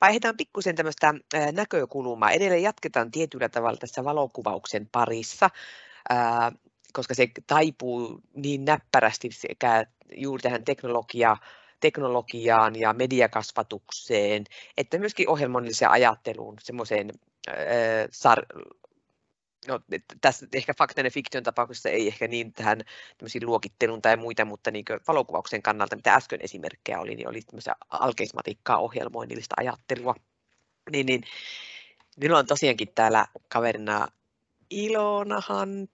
vaihdetaan pikkusen tämmöistä näkökulmaa. Edelleen jatketaan tietyllä tavalla tässä valokuvauksen parissa, koska se taipuu niin näppärästi sekä juuri tähän teknologiaan, teknologiaan ja mediakasvatukseen, että myöskin ohjelmolliseen ajatteluun, semmoiseen no, tässä ehkä faktainen fiktion tapauksessa ei ehkä niin tähän luokitteluun tai muita, mutta niin valokuvauksen kannalta, mitä äsken esimerkkejä oli, niin oli tämmöistä alkeismatikkaa ohjelmoinnillista ajattelua. Niin, niin, minulla on tosiaankin täällä kaverina Ilona Hunt.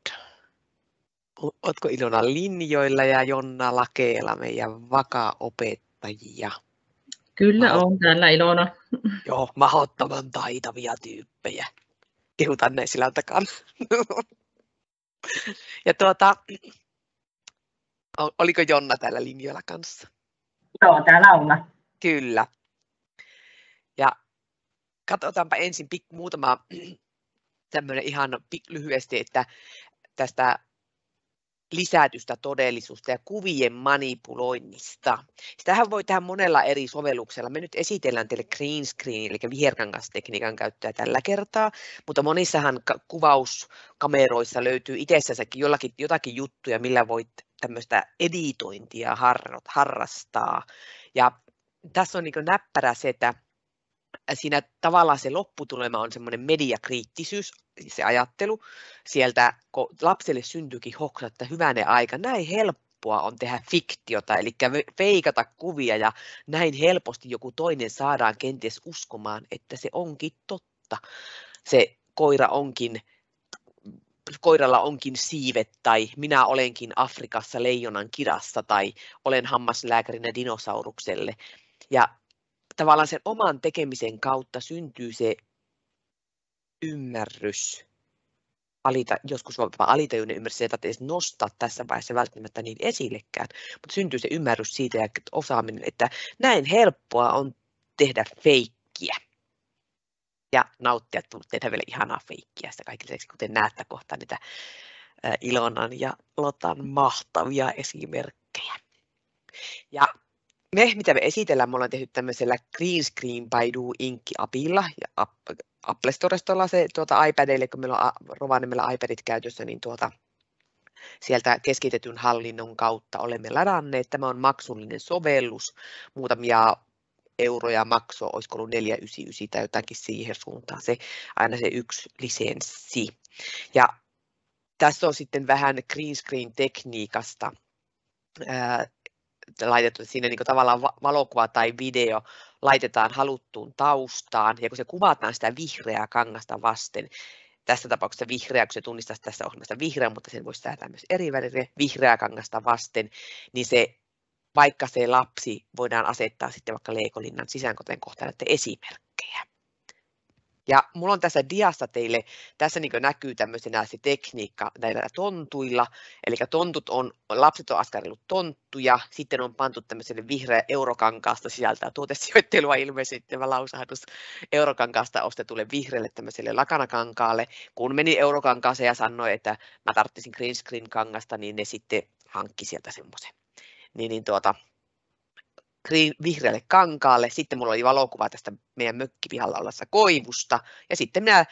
Oletko Ilona linjoilla ja Jonna Lakeela, meidän vaka-opettajia? Kyllä on täällä Ilona. Joo, mahdottoman taitavia tyyppejä kehutan näin sillä takana. ja tuota, oliko Jonna täällä linjoilla kanssa? Joo, täällä olla. Kyllä. Ja katsotaanpa ensin muutama tämmöinen ihan lyhyesti, että tästä lisätystä todellisuutta ja kuvien manipuloinnista. Sitähän voi tehdä monella eri sovelluksella. Me nyt esitellään teille green screen, eli viherkangastekniikan käyttöä tällä kertaa, mutta monissahan kuvauskameroissa löytyy itsessäänsäkin jollakin, jotakin juttuja, millä voit tämmöistä editointia harrastaa. Ja tässä on niin näppärä se, että siinä tavallaan se lopputulema on semmoinen mediakriittisyys, se ajattelu sieltä, kun lapselle syntyykin hoksa, että hyvänä aika, näin helppoa on tehdä fiktiota, eli feikata kuvia ja näin helposti joku toinen saadaan kenties uskomaan, että se onkin totta. Se koira onkin koiralla onkin siivet tai minä olenkin Afrikassa leijonan kirassa tai olen hammaslääkärinä dinosaurukselle. Ja tavallaan sen oman tekemisen kautta syntyy se ymmärrys, alita, joskus jopa alitajuinen ymmärrys, että edes nostaa tässä vaiheessa välttämättä niin esillekään, mutta syntyy se ymmärrys siitä ja osaaminen, että näin helppoa on tehdä feikkiä ja nauttia, tehdä vielä ihanaa feikkiä sitä kaikille, kuten näette kohta niitä Ilonan ja Lotan mahtavia esimerkkejä. Ja me, mitä me esitellään, me ollaan tehty tämmöisellä Green Screen by Do Ink-apilla ja Apple Storesta se tuota iPadille, kun meillä on Rovaniemellä iPadit käytössä, niin tuota, sieltä keskitetyn hallinnon kautta olemme ladanneet. Tämä on maksullinen sovellus, muutamia euroja maksoi, olisiko ollut 499 tai jotakin siihen suuntaan, se, aina se yksi lisenssi. Ja tässä on sitten vähän green screen tekniikasta laitettu, että siinä niin kuin tavallaan valokuva tai video laitetaan haluttuun taustaan, ja kun se kuvataan sitä vihreää kangasta vasten, tässä tapauksessa vihreä, kun se tunnistaisi tässä ohjelmasta vihreä, mutta sen voisi säätää myös eri värille vihreää kangasta vasten, niin se vaikka se lapsi voidaan asettaa sitten vaikka Leikolinnan sisäänkoteen kohtaan esimerkkejä. Ja mulla on tässä diassa teille, tässä niin näkyy tämmöisenä se tekniikka näillä tontuilla, eli tontut on, lapset on askarellut tonttuja, sitten on pantu tämmöiselle vihreä eurokankaasta sisältää tuotesijoittelua ilmeisesti tämä lausahdus eurokankaasta ostetulle vihreälle tämmöiselle lakanakankaalle. Kun meni eurokankaaseen ja sanoi, että mä tarvitsin green screen kangasta, niin ne sitten hankki sieltä semmoisen. Niin, niin tuota, green, vihreälle kankaalle. Sitten mulla oli valokuva tästä meidän mökkipihalla ollessa koivusta. Ja sitten minä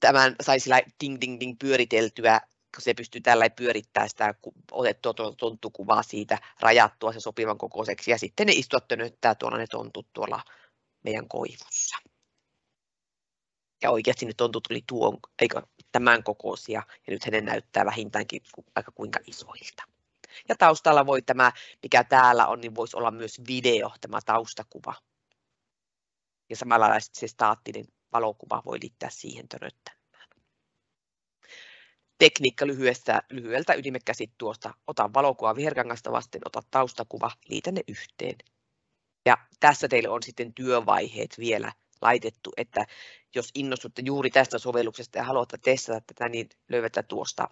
tämän sain sillä ding ding ding pyöriteltyä, kun se pystyy tällä pyörittämään sitä otettua tonttukuvaa siitä, rajattua se sopivan kokoiseksi. Ja sitten ne istuvat tönöttää tuolla ne tontut tuolla meidän koivussa. Ja oikeasti ne tontut tuli tuon, eikö, tämän kokoisia, ja nyt ne näyttää vähintäänkin aika kuinka isoilta. Ja taustalla voi tämä, mikä täällä on, niin voisi olla myös video, tämä taustakuva. Ja samalla lailla se staattinen valokuva voi liittää siihen töröttämään. Tekniikka lyhyestä, lyhyeltä ytimekkäsi tuosta. Ota valokuva viherkangasta vasten, ota taustakuva, liitä ne yhteen. Ja tässä teille on sitten työvaiheet vielä laitettu, että jos innostutte juuri tästä sovelluksesta ja haluatte testata tätä, niin löydätte tuosta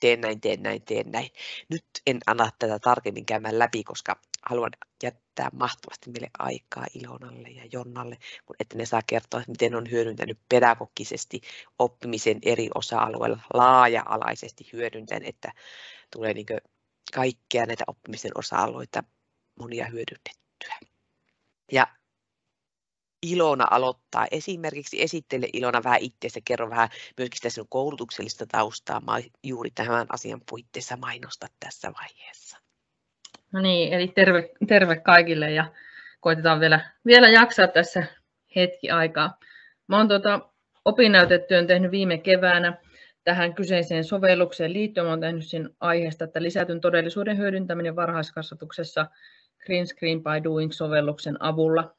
teen näin, teen näin, teen näin. Nyt en anna tätä tarkemmin käymään läpi, koska haluan jättää mahtavasti meille aikaa Ilonalle ja Jonnalle, että ne saa kertoa, miten on hyödyntänyt pedagogisesti oppimisen eri osa-alueilla laaja-alaisesti hyödyntäen, että tulee niin kaikkia näitä oppimisen osa-alueita monia hyödynnettyä. Ja Ilona aloittaa. Esimerkiksi esittele Ilona vähän itseäsi, kerro vähän myöskin sitä sinun koulutuksellista taustaa. Mä juuri tämän asian puitteissa mainosta tässä vaiheessa. No niin, eli terve, terve kaikille ja koitetaan vielä, vielä jaksaa tässä hetki aikaa. Mä oon tuota, opinnäytetyön tehnyt viime keväänä tähän kyseiseen sovellukseen liittyen. Mä oon tehnyt sen aiheesta, että lisätyn todellisuuden hyödyntäminen varhaiskasvatuksessa Green Screen by Doing-sovelluksen avulla.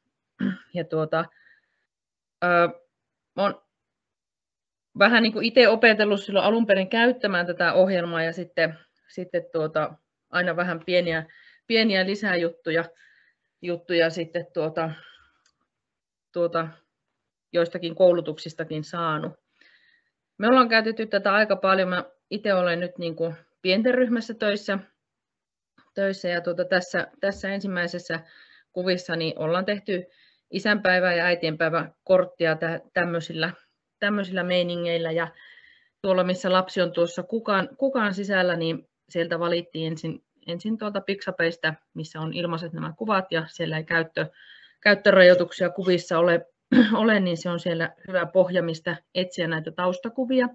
Ja tuota, öö, olen vähän niin kuin itse opetellut silloin alun perin käyttämään tätä ohjelmaa ja sitten, sitten tuota, aina vähän pieniä, pieniä lisäjuttuja juttuja sitten tuota, tuota, joistakin koulutuksistakin saanut. Me ollaan käytetty tätä aika paljon. Mä itse olen nyt niin kuin pienten ryhmässä töissä, töissä ja tuota, tässä, tässä ensimmäisessä kuvissa niin ollaan tehty isänpäivä- ja äitienpäivä korttia tämmöisillä, tämmöisillä meiningeillä ja tuolla missä lapsi on tuossa kukaan, kukaan sisällä, niin sieltä valittiin ensin, ensin tuolta Pixapeista, missä on ilmaiset nämä kuvat ja siellä ei käyttö, käyttörajoituksia kuvissa ole, ole, niin se on siellä hyvä pohja, mistä etsiä näitä taustakuvia.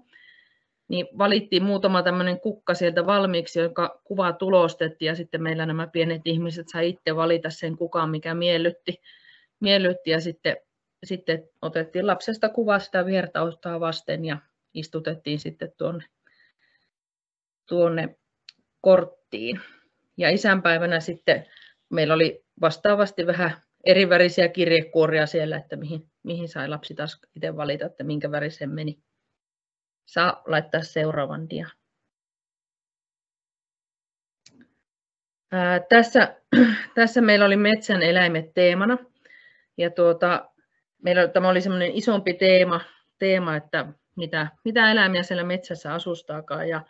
Niin valittiin muutama tämmöinen kukka sieltä valmiiksi, jonka kuva tulostettiin ja sitten meillä nämä pienet ihmiset sai itse valita sen kukaan, mikä miellytti miellytti ja sitten, sitten otettiin lapsesta kuva sitä vihertaustaa vasten ja istutettiin sitten tuonne, tuonne korttiin. Ja isänpäivänä sitten meillä oli vastaavasti vähän eri värisiä kirjekuoria siellä, että mihin, mihin sai lapsi taas itse valita, että minkä värisen meni. Saa laittaa seuraavan dian. Ää, tässä, tässä meillä oli metsän eläimet teemana. Ja tuota, meillä tämä oli semmoinen isompi teema, teema että mitä, mitä eläimiä siellä metsässä asustaakaan. Ja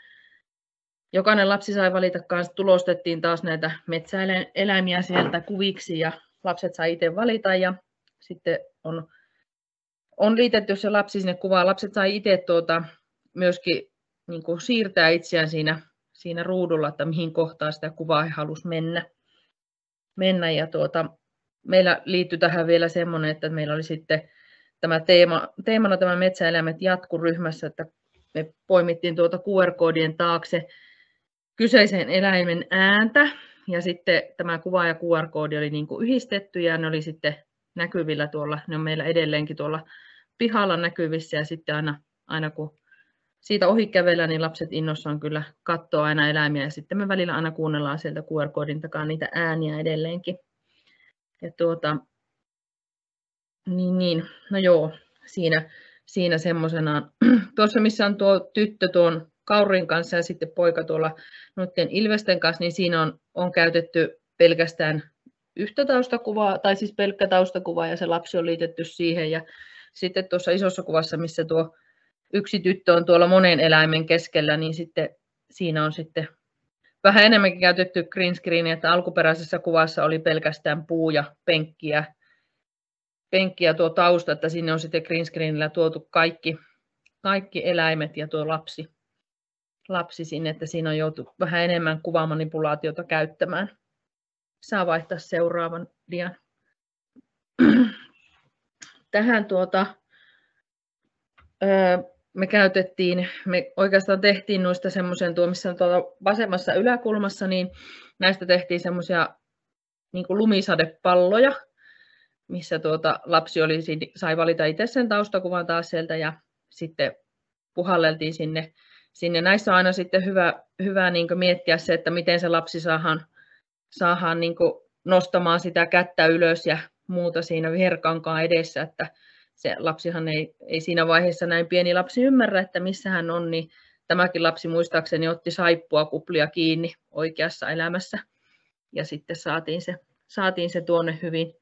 jokainen lapsi sai valita kanssa, tulostettiin taas näitä metsäeläimiä sieltä kuviksi ja lapset sai itse valita ja sitten on, on liitetty se lapsi sinne kuvaan. Lapset sai itse tuota, myöskin niin kuin siirtää itseään siinä, siinä ruudulla, että mihin kohtaan sitä kuvaa he halusi mennä. mennä. Ja tuota, meillä liittyi tähän vielä semmoinen, että meillä oli sitten tämä teema, teemana tämä metsäeläimet jatkuryhmässä, että me poimittiin tuota QR-koodien taakse kyseisen eläimen ääntä, ja sitten tämä kuva ja QR-koodi oli niin kuin yhdistetty, ja ne oli sitten näkyvillä tuolla, ne on meillä edelleenkin tuolla pihalla näkyvissä, ja sitten aina, aina kun siitä ohi kävellä, niin lapset innossaan kyllä katsoo aina eläimiä, ja sitten me välillä aina kuunnellaan sieltä QR-koodin takaa niitä ääniä edelleenkin. Ja tuota, niin, niin, no joo, siinä, siinä semmoisena, tuossa missä on tuo tyttö tuon kaurin kanssa ja sitten poika tuolla noiden ilvesten kanssa, niin siinä on, on käytetty pelkästään yhtä taustakuvaa, tai siis pelkkä taustakuva ja se lapsi on liitetty siihen. Ja sitten tuossa isossa kuvassa, missä tuo yksi tyttö on tuolla monen eläimen keskellä, niin sitten siinä on sitten vähän enemmänkin käytetty green screenia, että alkuperäisessä kuvassa oli pelkästään puu ja penkkiä, penkkiä tuo tausta, että sinne on sitten green screenillä tuotu kaikki, kaikki eläimet ja tuo lapsi, lapsi sinne, että siinä on joutu vähän enemmän kuvamanipulaatiota käyttämään. Saa vaihtaa seuraavan dian. Tähän tuota, me käytettiin, me oikeastaan tehtiin noista semmoisen tuo, missä tuolla vasemmassa yläkulmassa, niin näistä tehtiin semmoisia niin lumisadepalloja, missä tuota, lapsi oli, sai valita itse sen taustakuvan taas sieltä ja sitten puhalleltiin sinne. sinne. Näissä on aina sitten hyvä, hyvä niin miettiä se, että miten se lapsi saadaan, saadaan niin nostamaan sitä kättä ylös ja muuta siinä viherkankaan edessä, että se lapsihan ei, ei siinä vaiheessa näin pieni lapsi ymmärrä, että missä hän on, niin tämäkin lapsi muistaakseni otti saippua kuplia kiinni oikeassa elämässä. Ja sitten saatiin se, saatiin se tuonne hyvin,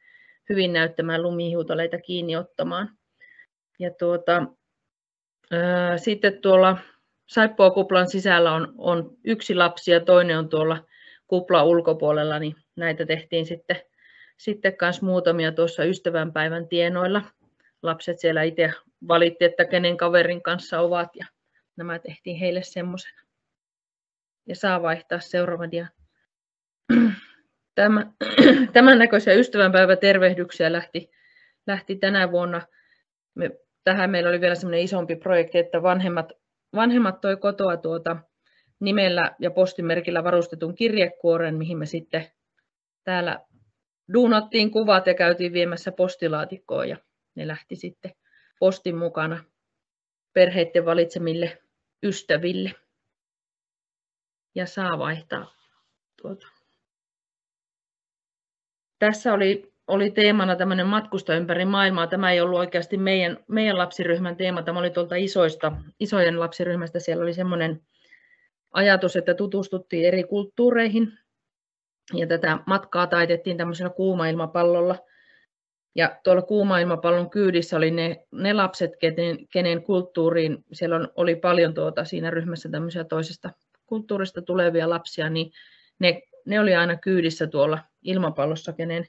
hyvin näyttämään lumihiutaleita kiinni ottamaan. Ja tuota, ää, sitten tuolla saippua kuplan sisällä on, on yksi lapsi ja toinen on tuolla kupla ulkopuolella, niin näitä tehtiin sitten, sitten kanssa muutamia tuossa ystävänpäivän tienoilla lapset siellä itse valitti, että kenen kaverin kanssa ovat ja nämä tehtiin heille semmoisena. Ja saa vaihtaa seuraava dia. Tämä, tämän näköisiä ystävänpäivätervehdyksiä lähti, lähti tänä vuonna. Me, tähän meillä oli vielä semmoinen isompi projekti, että vanhemmat, vanhemmat toi kotoa tuota nimellä ja postimerkillä varustetun kirjekuoren, mihin me sitten täällä duunattiin kuvat ja käytiin viemässä postilaatikkoon ja ne lähti sitten postin mukana perheiden valitsemille ystäville. Ja saa vaihtaa tuota. Tässä oli, oli teemana tämmöinen matkusta ympäri maailmaa. Tämä ei ollut oikeasti meidän, meidän lapsiryhmän teema, tämä oli tuolta isoista, isojen lapsiryhmästä. Siellä oli semmoinen ajatus, että tutustuttiin eri kulttuureihin. Ja tätä matkaa taitettiin tämmöisellä kuumailmapallolla. Ja tuolla kuumailmapallon kyydissä oli ne, ne lapset, kenen, kenen kulttuuriin, siellä on, oli paljon tuota, siinä ryhmässä tämmöisiä toisesta kulttuurista tulevia lapsia, niin ne, ne oli aina kyydissä tuolla ilmapallossa, kenen,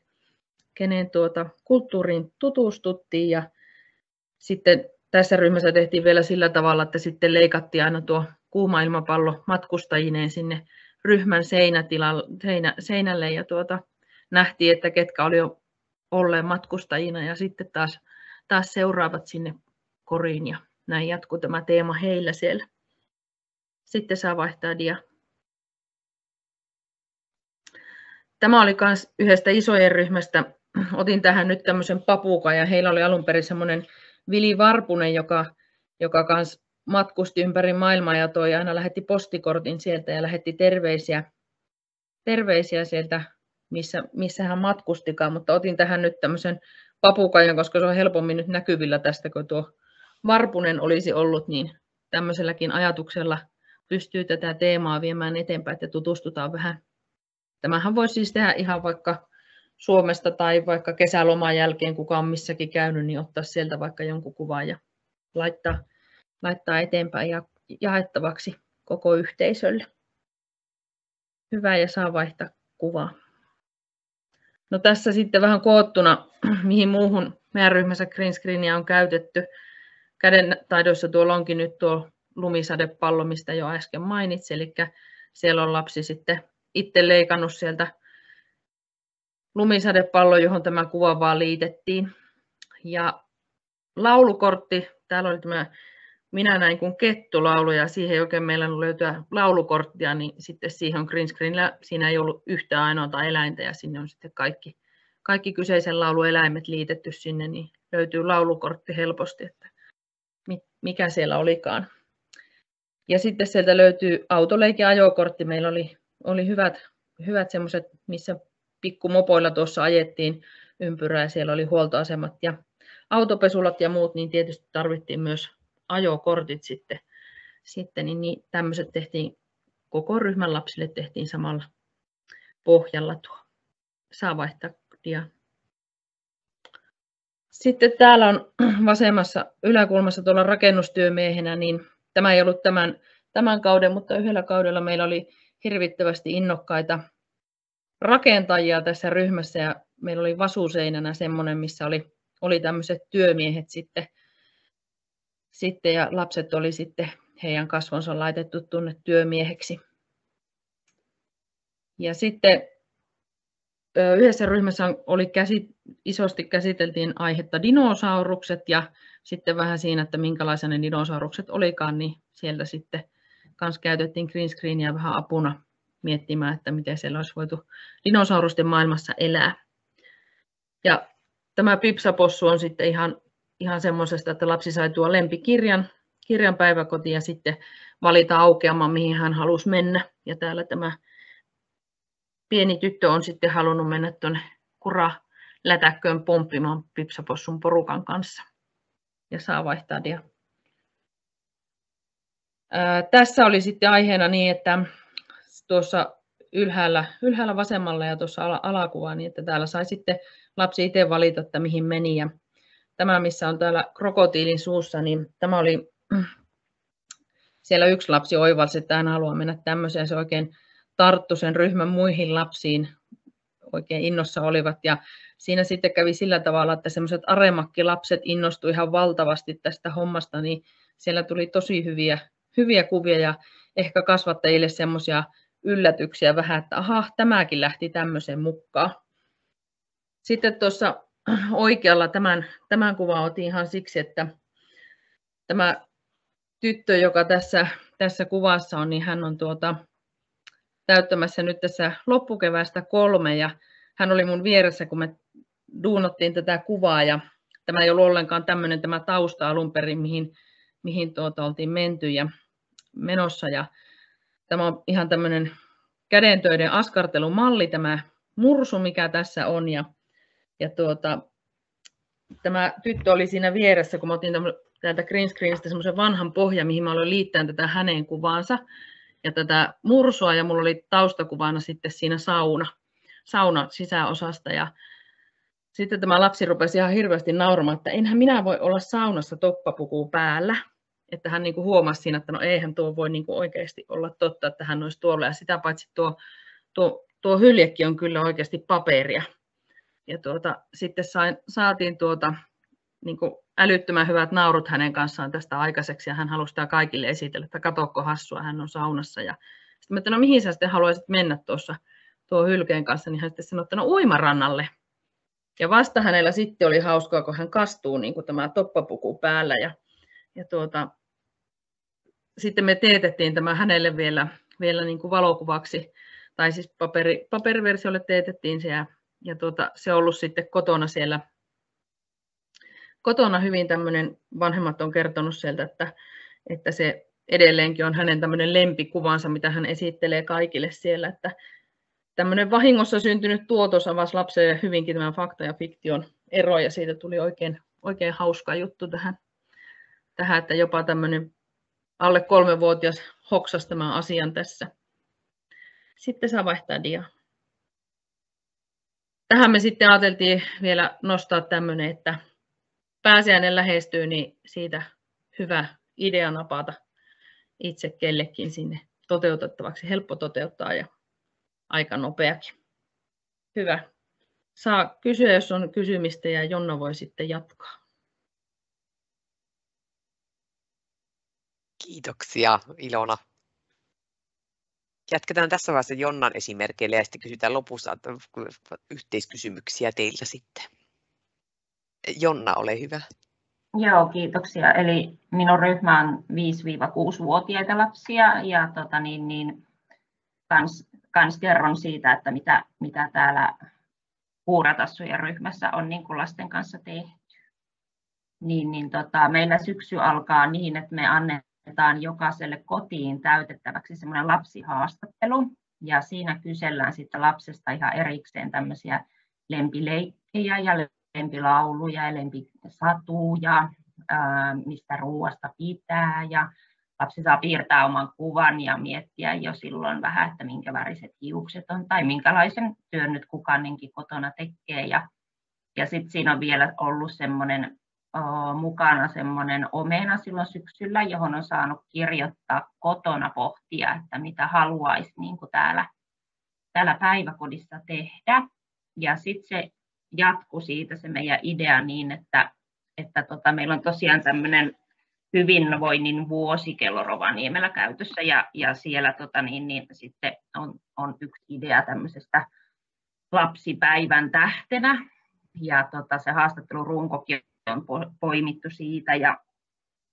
kenen tuota, kulttuuriin tutustuttiin. Ja sitten tässä ryhmässä tehtiin vielä sillä tavalla, että sitten leikattiin aina tuo kuuma ilmapallo matkustajineen sinne ryhmän seinä, seinälle ja tuota, nähtiin, että ketkä oli jo olleet matkustajina ja sitten taas, taas seuraavat sinne koriin ja näin jatkuu tämä teema heillä siellä. Sitten saa vaihtaa dia. Tämä oli myös yhdestä isojen ryhmästä. Otin tähän nyt tämmöisen papukan ja heillä oli alun perin semmoinen Vili Varpunen, joka, joka kans matkusti ympäri maailmaa ja toi aina lähetti postikortin sieltä ja lähetti terveisiä, terveisiä sieltä, missä, missä hän matkustikaan, mutta otin tähän nyt tämmöisen papukajan, koska se on helpommin nyt näkyvillä tästä, kun tuo Varpunen olisi ollut, niin tämmöiselläkin ajatuksella pystyy tätä teemaa viemään eteenpäin, että tutustutaan vähän. Tämähän voisi siis tehdä ihan vaikka Suomesta tai vaikka kesäloman jälkeen, kuka on missäkin käynyt, niin ottaa sieltä vaikka jonkun kuvan ja laittaa laittaa eteenpäin ja jaettavaksi koko yhteisölle. Hyvä ja saa vaihtaa kuvaa. No tässä sitten vähän koottuna, mihin muuhun meidän ryhmässä green screenia on käytetty. Käden taidoissa tuolla onkin nyt tuo lumisadepallo, mistä jo äsken mainitsin, eli siellä on lapsi sitten itse leikannut sieltä lumisadepallo, johon tämä kuva vaan liitettiin. Ja laulukortti, täällä oli tämä minä näin kun kettulaulu ja siihen ei oikein meillä löytyä laulukorttia, niin sitten siihen on green screenillä, siinä ei ollut yhtä ainoata eläintä ja sinne on sitten kaikki, kaikki kyseisen laulueläimet liitetty sinne, niin löytyy laulukortti helposti, että mikä siellä olikaan. Ja sitten sieltä löytyy autoleiki ajokortti. Meillä oli, oli hyvät, hyvät semmoiset, missä pikkumopoilla tuossa ajettiin ympyrää ja siellä oli huoltoasemat ja autopesulat ja muut, niin tietysti tarvittiin myös ajokortit sitten, sitten niin, niin tämmöiset tehtiin koko ryhmän lapsille tehtiin samalla pohjalla tuo. Saa vaihtaa dia. Sitten täällä on vasemmassa yläkulmassa tuolla rakennustyömiehenä, niin tämä ei ollut tämän, tämän kauden, mutta yhdellä kaudella meillä oli hirvittävästi innokkaita rakentajia tässä ryhmässä ja meillä oli vasuseinänä semmoinen, missä oli, oli tämmöiset työmiehet sitten sitten ja lapset oli sitten heidän kasvonsa laitettu tunne työmieheksi. Ja sitten yhdessä ryhmässä oli käsit, isosti käsiteltiin aihetta dinosaurukset ja sitten vähän siinä, että minkälaisia ne dinosaurukset olikaan, niin sieltä sitten kanssa käytettiin green screenia vähän apuna miettimään, että miten siellä olisi voitu dinosaurusten maailmassa elää. Ja tämä pipsapossu on sitten ihan ihan semmoisesta, että lapsi sai tuo lempikirjan kirjan päiväkotiin ja sitten valita aukeamaan, mihin hän halusi mennä. Ja täällä tämä pieni tyttö on sitten halunnut mennä tuonne kura lätäkköön pomppimaan Pipsapossun porukan kanssa. Ja saa vaihtaa dia. Ää, tässä oli sitten aiheena niin, että tuossa ylhäällä, ylhäällä vasemmalla ja tuossa alakuva, niin että täällä sai sitten lapsi itse valita, että mihin meni. Ja tämä, missä on täällä krokotiilin suussa, niin tämä oli, siellä yksi lapsi oivalsi, että hän haluaa mennä tämmöiseen, se oikein tarttu sen ryhmän muihin lapsiin, oikein innossa olivat, ja siinä sitten kävi sillä tavalla, että semmoiset aremakkilapset innostuivat ihan valtavasti tästä hommasta, niin siellä tuli tosi hyviä, hyviä kuvia, ja ehkä kasvattajille semmoisia yllätyksiä vähän, että aha, tämäkin lähti tämmöiseen mukaan. Sitten tuossa oikealla. Tämän, tämän kuvan otin ihan siksi, että tämä tyttö, joka tässä, tässä kuvassa on, niin hän on tuota, täyttämässä nyt tässä loppukevästä kolme. Ja hän oli mun vieressä, kun me duunattiin tätä kuvaa. Ja tämä ei ollut ollenkaan tämmöinen tämä tausta alun perin, mihin, mihin tuota oltiin menty ja menossa. Ja tämä on ihan tämmöinen kädentöiden askartelumalli, tämä mursu, mikä tässä on. Ja, ja tuota, tämä tyttö oli siinä vieressä, kun mä otin täältä green screenistä semmoisen vanhan pohja, mihin mä aloin liittää tätä hänen kuvaansa ja tätä mursua, ja mulla oli taustakuvana sitten siinä sauna, sauna sisäosasta, ja sitten tämä lapsi rupesi ihan hirveästi nauramaan, että enhän minä voi olla saunassa toppapuku päällä, että hän niin kuin huomasi siinä, että no eihän tuo voi niin kuin oikeasti olla totta, että hän olisi tuolla, ja sitä paitsi tuo, tuo, tuo hyljekin on kyllä oikeasti paperia. Ja tuota, sitten sain, saatiin tuota, niin kuin älyttömän hyvät naurut hänen kanssaan tästä aikaiseksi ja hän halusi sitä kaikille esitellä, että katokko hassua, hän on saunassa. Ja sitten mä että no mihin sä sitten haluaisit mennä tuossa tuo hylkeen kanssa, niin hän sitten sanoi, että no uimarannalle. Ja vasta hänellä sitten oli hauskaa, kun hän kastuu niin kuin tämä toppapuku päällä. Ja, ja tuota, sitten me teetettiin tämä hänelle vielä, vielä niin kuin valokuvaksi, tai siis paperi, paperiversiolle teetettiin se, ja, ja tuota, se on ollut sitten kotona siellä kotona hyvin tämmöinen, vanhemmat on kertonut sieltä, että, että se edelleenkin on hänen tämmöinen lempikuvansa, mitä hän esittelee kaikille siellä, että tämmöinen vahingossa syntynyt tuotos avasi lapselle hyvinkin tämän fakta ja fiktion ero, ja siitä tuli oikein, oikein hauska juttu tähän, tähän, että jopa tämmöinen alle kolmevuotias hoksasi tämän asian tässä. Sitten saa vaihtaa dia. Tähän me sitten ajateltiin vielä nostaa tämmöinen, että pääsiäinen lähestyy, niin siitä hyvä idea napata itse kellekin sinne toteutettavaksi. Helppo toteuttaa ja aika nopeakin. Hyvä. Saa kysyä, jos on kysymistä ja Jonna voi sitten jatkaa. Kiitoksia Ilona. Jatketaan tässä vaiheessa Jonnan esimerkkeille ja sitten kysytään lopussa yhteiskysymyksiä teiltä sitten. Jonna, ole hyvä. Joo, kiitoksia. Eli minun ryhmä on 5-6-vuotiaita lapsia ja tota, niin, niin, kans, kans kerron siitä, että mitä, mitä täällä puuratassujen ryhmässä on niin kuin lasten kanssa tehty. Niin, niin tota, meillä syksy alkaa niin, että me annetaan jokaiselle kotiin täytettäväksi semmoinen lapsihaastattelu. Ja siinä kysellään sitten lapsesta ihan erikseen tämmöisiä lempileikkejä ja lempilauluja ja lempisatuja, mistä ruoasta pitää ja lapsi saa piirtää oman kuvan ja miettiä jo silloin vähän, että minkä väriset hiukset on tai minkälaisen työn nyt kukainenkin kotona tekee. Ja, ja sitten siinä on vielä ollut semmoinen mukana semmoinen omena silloin syksyllä, johon on saanut kirjoittaa kotona pohtia, että mitä haluaisi niin kuin täällä, täällä päiväkodissa tehdä. Ja sitten se jatku siitä se meidän idea niin, että, että tota, meillä on tosiaan tämmöinen hyvinvoinnin vuosikello Rovaniemellä käytössä ja, ja siellä tota, niin, niin, sitten on, on yksi idea tämmöisestä lapsipäivän tähtenä ja tota, se haastattelurunkokin on poimittu siitä ja,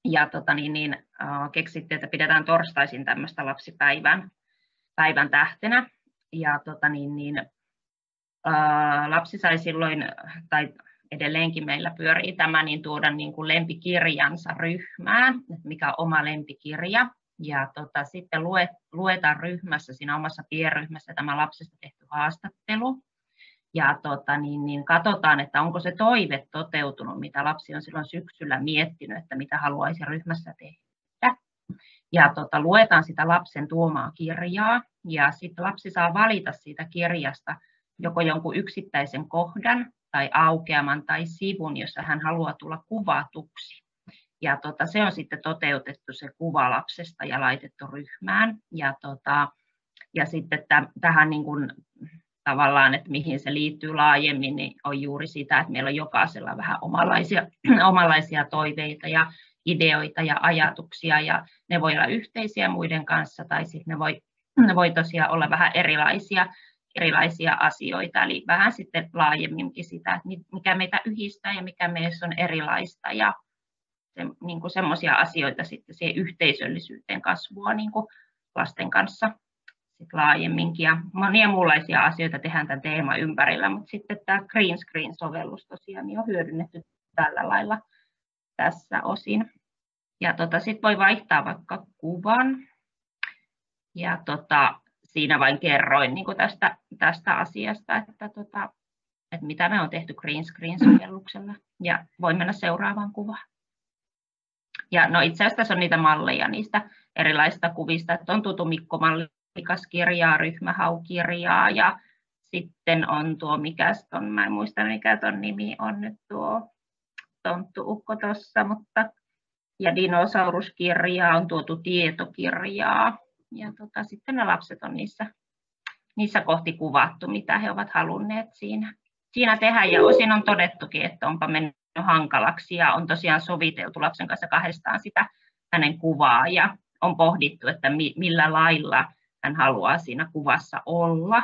ja tota, niin, niin, keksittiin, että pidetään torstaisin tämmöistä lapsipäivän päivän tähtenä ja tota, niin, niin, lapsi sai silloin, tai edelleenkin meillä pyörii tämä, niin tuoda niin kuin lempikirjansa ryhmään, mikä on oma lempikirja. Ja tota, sitten luet, luetaan ryhmässä, siinä omassa pienryhmässä tämä lapsesta tehty haastattelu. Ja tota, niin, niin katsotaan, että onko se toive toteutunut, mitä lapsi on silloin syksyllä miettinyt, että mitä haluaisi ryhmässä tehdä. Ja tota, luetaan sitä lapsen tuomaa kirjaa, ja sitten lapsi saa valita siitä kirjasta, joko jonkun yksittäisen kohdan tai aukeaman tai sivun, jossa hän haluaa tulla kuvatuksi. Ja tota, se on sitten toteutettu se kuva lapsesta ja laitettu ryhmään. Ja, tota, ja sitten täm, tähän niin kuin, tavallaan, että mihin se liittyy laajemmin, niin on juuri sitä, että meillä on jokaisella vähän omanlaisia, omanlaisia toiveita ja ideoita ja ajatuksia, ja ne voi olla yhteisiä muiden kanssa, tai sitten ne voi, ne voi tosiaan olla vähän erilaisia, erilaisia asioita, eli vähän sitten laajemminkin sitä, että mikä meitä yhdistää ja mikä meissä on erilaista ja se, niin semmoisia asioita sitten siihen yhteisöllisyyteen kasvua niin kuin lasten kanssa sit laajemminkin. Ja monia muunlaisia asioita tehdään tämän teeman ympärillä, mutta sitten tämä Green Screen-sovellus tosiaan niin on hyödynnetty tällä lailla tässä osin. Ja tota, sitten voi vaihtaa vaikka kuvan. Ja tota, siinä vain kerroin niin tästä, tästä asiasta, että, tota, että mitä me on tehty green screen-sovelluksella. Ja voi mennä seuraavaan kuvaan. Ja no itse asiassa tässä on niitä malleja niistä erilaisista kuvista, että on tutu Mikko Mallikaskirjaa, ryhmähaukirjaa ja sitten on tuo, mikä on, mä en muista mikä tuon nimi on nyt tuo Tonttu Ukko tuossa, mutta ja dinosauruskirjaa on tuotu tietokirjaa ja tota, sitten ne lapset on niissä, niissä kohti kuvattu, mitä he ovat halunneet siinä, siinä tehdä. Ja osin on todettukin, että onpa mennyt hankalaksi ja on tosiaan soviteltu lapsen kanssa kahdestaan sitä hänen kuvaa ja on pohdittu, että millä lailla hän haluaa siinä kuvassa olla.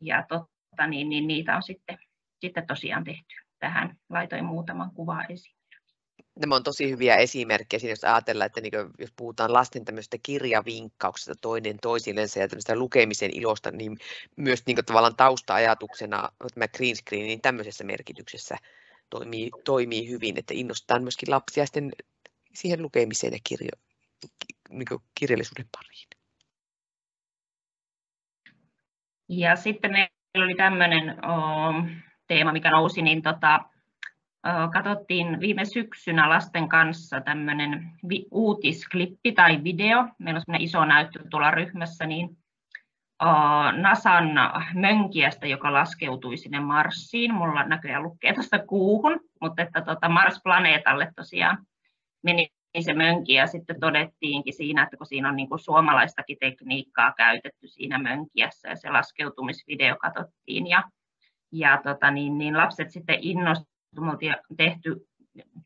Ja totta, niin, niin niitä on sitten, sitten tosiaan tehty tähän. Laitoin muutaman kuvaa esiin. Nämä on tosi hyviä esimerkkejä siinä, jos ajatellaan, että niin jos puhutaan lasten tämmöistä kirjavinkkauksesta toinen toisillensa ja tämmöistä lukemisen ilosta, niin myös niin tavallaan tausta-ajatuksena tämä green screen niin tämmöisessä merkityksessä toimii, toimii hyvin, että innostetaan myöskin lapsia sitten siihen lukemiseen ja kirjo, niin kirjallisuuden pariin. Ja sitten meillä oli tämmöinen oh, teema, mikä nousi, niin tota, oh, katsottiin viime syksynä lasten kanssa tämmöinen uutisklippi tai video. Meillä on semmoinen iso näyttö tuolla ryhmässä, niin Nasan mönkiästä, joka laskeutui sinne Marsiin. Mulla näköjään lukee tuosta kuuhun, mutta että tota Mars-planeetalle tosiaan meni se mönki ja sitten todettiinkin siinä, että kun siinä on niin kuin suomalaistakin tekniikkaa käytetty siinä mönkiässä ja se laskeutumisvideo katsottiin ja, ja tota niin, niin lapset sitten innostuivat tehty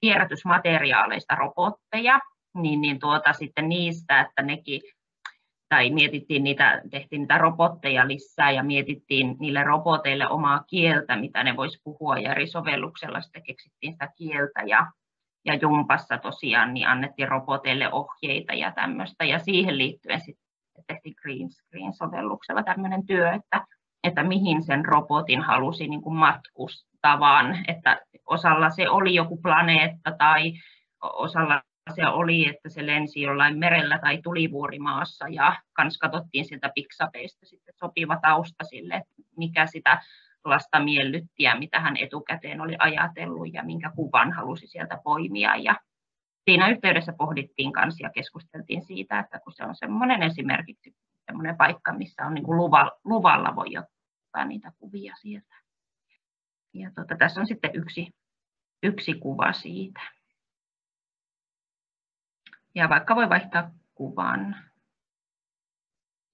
kierrätysmateriaaleista robotteja, niin, niin tuota, sitten niistä, että nekin tai mietittiin niitä, tehtiin niitä robotteja lisää ja mietittiin niille roboteille omaa kieltä, mitä ne vois puhua ja eri sovelluksella sitten keksittiin sitä kieltä ja, ja Jumpassa tosiaan niin annettiin roboteille ohjeita ja tämmöistä. Ja siihen liittyen sitten tehtiin Green Screen-sovelluksella tämmöinen työ, että, että mihin sen robotin halusi niin kuin matkustavan, että osalla se oli joku planeetta tai osalla se oli, että se lensi jollain merellä tai tulivuorimaassa. Ja kans katsottiin sieltä piksapeista sitten sopiva tausta sille, että mikä sitä lasta miellytti ja mitä hän etukäteen oli ajatellut ja minkä kuvan halusi sieltä poimia. Ja siinä yhteydessä pohdittiin kanssa ja keskusteltiin siitä, että kun se on semmoinen esimerkiksi semmoinen paikka, missä on niin kuin luvalla, luvalla voi ottaa niitä kuvia sieltä. Ja tuota, tässä on sitten yksi, yksi kuva siitä. Ja vaikka voi vaihtaa kuvan.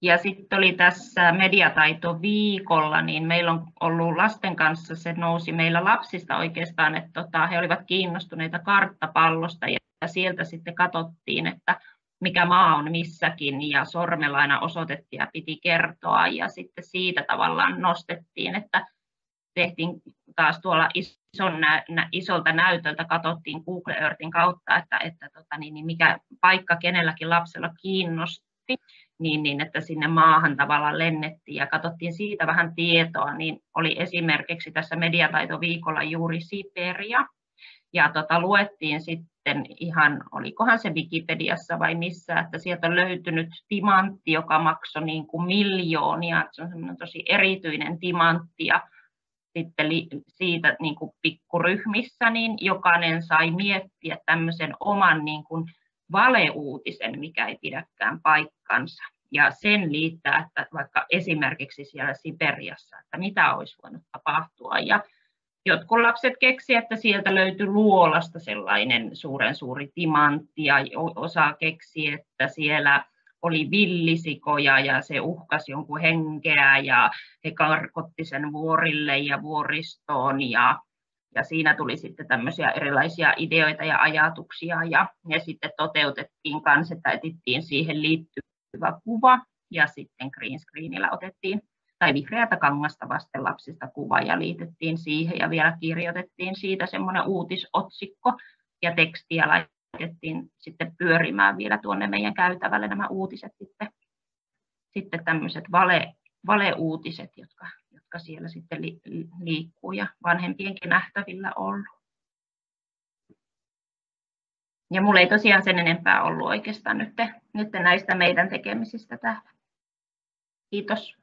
Ja sitten oli tässä mediataitoviikolla, niin meillä on ollut lasten kanssa, se nousi meillä lapsista oikeastaan, että tota, he olivat kiinnostuneita karttapallosta ja sieltä sitten katsottiin, että mikä maa on missäkin ja sormella aina osoitettiin ja piti kertoa ja sitten siitä tavallaan nostettiin, että tehtiin taas tuolla ison nä, nä, isolta näytöltä, katsottiin Google Earthin kautta, että, että tota, niin, niin mikä paikka kenelläkin lapsella kiinnosti, niin, niin että sinne maahan tavallaan lennettiin ja katsottiin siitä vähän tietoa, niin oli esimerkiksi tässä mediataitoviikolla juuri Siberia, ja tota, luettiin sitten ihan, olikohan se Wikipediassa vai missä, että sieltä on löytynyt timantti, joka maksoi niin kuin miljoonia, se on semmoinen tosi erityinen timantti, ja sitten siitä niin kuin pikkuryhmissä, niin jokainen sai miettiä tämmöisen oman niin kuin valeuutisen, mikä ei pidäkään paikkansa. Ja sen liittää, että vaikka esimerkiksi siellä Siberiassa, että mitä olisi voinut tapahtua. Ja jotkut lapset keksi, että sieltä löytyi luolasta sellainen suuren suuri timantti, ja osa keksi, että siellä oli villisikoja ja se uhkasi jonkun henkeä ja he karkotti sen vuorille ja vuoristoon ja, ja siinä tuli sitten tämmöisiä erilaisia ideoita ja ajatuksia ja, ja sitten toteutettiin kanssa, että etittiin siihen liittyvä kuva ja sitten green screenillä otettiin, tai vihreätä kangasta vasten lapsista kuva ja liitettiin siihen ja vielä kirjoitettiin siitä semmoinen uutisotsikko ja tekstiä laitettiin sitten pyörimään vielä tuonne meidän käytävälle nämä uutiset sitten, sitten tämmöiset vale, valeuutiset, jotka, jotka siellä sitten li, liikkuu ja vanhempienkin nähtävillä ollut. Ja mulla ei tosiaan sen enempää ollut oikeastaan nyt, nyt näistä meidän tekemisistä täällä. Kiitos.